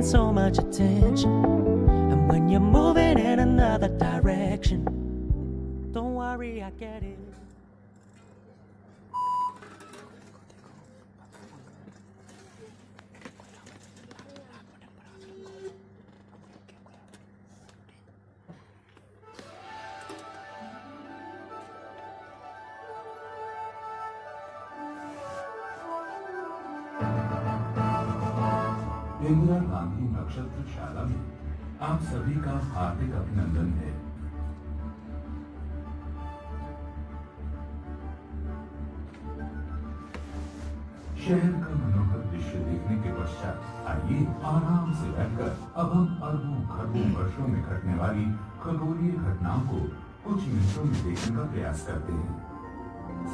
paying so much attention, and when you're moving in another direction, don't worry, I get it. Indira Gandhi नक्षत्र शाला में आप सभी का हार्दिक अभिनंदन है। शहर का मनोहर दृश्य देखने के पश्चात आइए आराम से बैठकर अब हम अरबों खरबों वर्षों में घटने वाली खगोलीय घटनाओं को कुछ मिनटों में देखने का प्रयास करते हैं।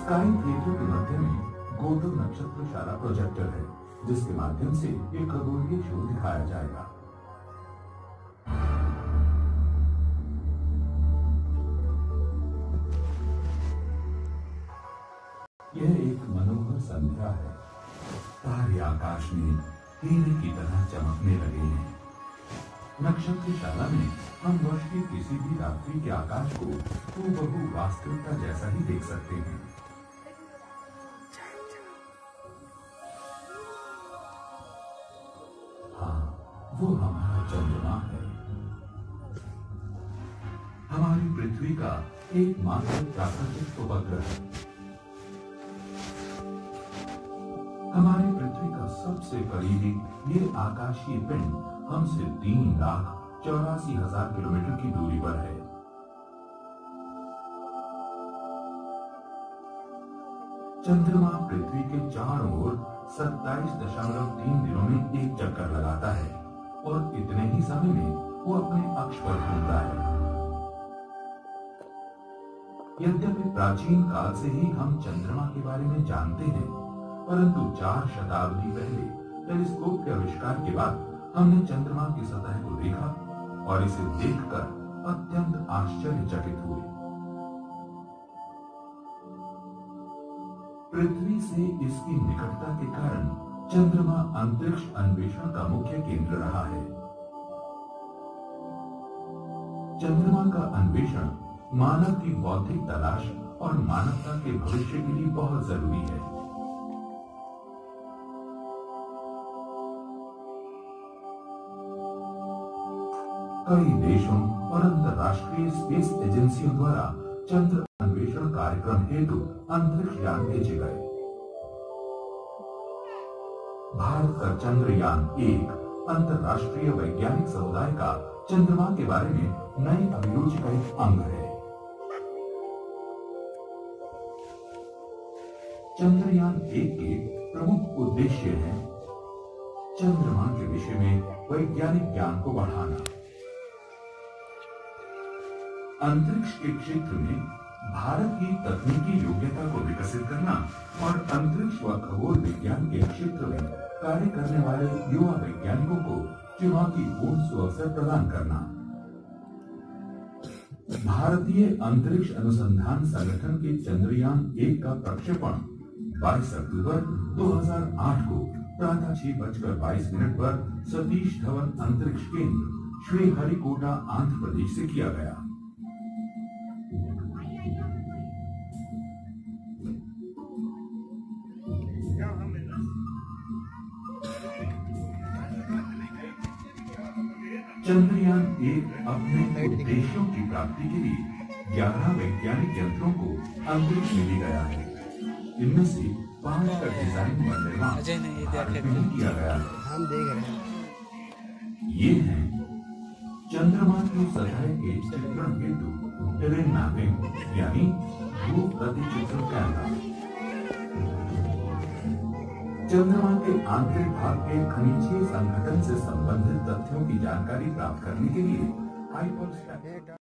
स्काई थिएटर के मध्य में गोदो नक्षत्रशाला प्रोजेक्टर है। जिसके माध्यम से एक खगोलीय शो दिखाया जाएगा। यह एक मनोहर संध्या है। तारे आकाश में हीरे की तरह चमकने लगे हैं। नक्षत्र नक्षत्रशाला में हम वर्ष की किसी भी रात्रि के आकाश को हूबहू वास्तविकता जैसा ही देख सकते हाँ। वो हमारा चंद्रमा है। हमारी पृथ्वी का एकमात्र प्राकृतिक उपग्रह हमारी पृथ्वी का सबसे करीबी ये आकाशीय पिंड हमसे तीन लाख चौरासी हज़ार किलोमीटर की दूरी पर है। चंद्रमा पृथ्वी के चारों ओर सत्ताईस दशमलव तीन दिनों में एक चक्कर लगाता है। और इतने ही समय में वो अपने अक्ष पर घूमता है। यद्यपि प्राचीन काल से ही हम चंद्रमा के बारे में जानते हैं, परंतु चार शताब्दी पहले टेलीस्कोप के आविष्कार के बाद हमने चंद्रमा की सतह को देखा और इसे देखकर अत्यंत आश्चर्यचकित हुए। पृथ्वी से इसकी निकटता के कारण चंद्रमा अंतरिक्ष अन्वेषण का मुख्य केंद्र रहा है। चंद्रमा का अन्वेषण मानव की बौद्धिक तलाश और मानवता के भविष्य के लिए बहुत ज़रूरी है। कई देशों और अंतर्राष्ट्रीय स्पेस एजेंसियों द्वारा चंद्र अन्वेषण कार्यक्रम हेतु अंतरिक्ष यान भेजे गए। भारत का चंद्रयान एक, अंतर्राष्ट्रीय वैज्ञानिक समुदाय का चंद्रमा के बारे में नई अभिरुचि का एक अंग है। चंद्रयान एक के प्रमुख उद्देश्य है चंद्रमा के विषय में वैज्ञानिक ज्ञान को बढ़ाना। अंतरिक्ष के क्षेत्र में भारत की तकनीकी योग्यता को विकसित करना और अंतरिक्ष व खगोल विज्ञान के क्षेत्र में कार्य करने वाले युवा वैज्ञानिकों को चुनौती चुनौतीपूर्ण सुअवसर प्रदान करना। भारतीय अंतरिक्ष अनुसंधान संगठन के चंद्रयान एक का प्रक्षेपण 22 अक्टूबर 2008 को प्रातः छह बजकर बाईस मिनट पर सतीश धवन अंतरिक्ष केंद्र, श्री हरिकोटा, आंध्र प्रदेश से किया गया। चंद्रयान एक अपने उद्देश्यों की प्राप्ति के लिए ग्यारह वैज्ञानिक यंत्रों को अंतरिक्ष में ले गया है। इनमें से पाँच का डिज़ाइन व निर्माण ही। किया गया है। हम देख रहे हैं। ये हैं चंद्रमा की सतह के चित्रण हेतु टेरेन मैपिंग यानी भू प्रतिचित्रण कैमरा। चंद्रमा के आंतरिक भाग के खनिजीय संगठन से संबंधित तथ्यों की जानकारी प्राप्त करने के लिए हाइपरस्पेक्ट्रम